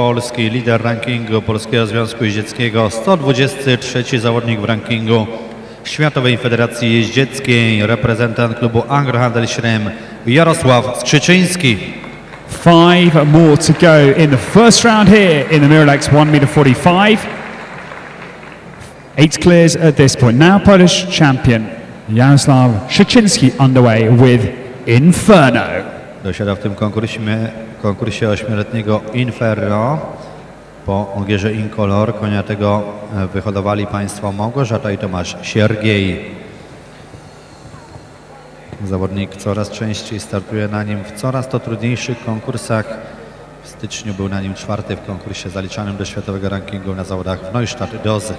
Polski, lider rankingu Polskiego Związku Jeździeckiego, 123 zawodnik w rankingu Światowej Federacji Jeździeckiej, reprezentant klubu Agrohandel Śrem Jarosław Skrzyczyński. Five more to go in the first round here in the Miralax 1 meter 45. Eight clears at this point. Now Polish champion Jaroslav Szczecinski underway with Inferno. Dosiada w tym konkursie, konkursie ośmioletniego Inferno po Ogierze Incolor. Konia tego e, wyhodowali Państwo Małgorzata i Tomasz Siergiej. Zawodnik coraz częściej startuje na nim w coraz to trudniejszych konkursach. W styczniu był na nim czwarty w konkursie zaliczanym do światowego rankingu na zawodach w Neustadt-Dozy.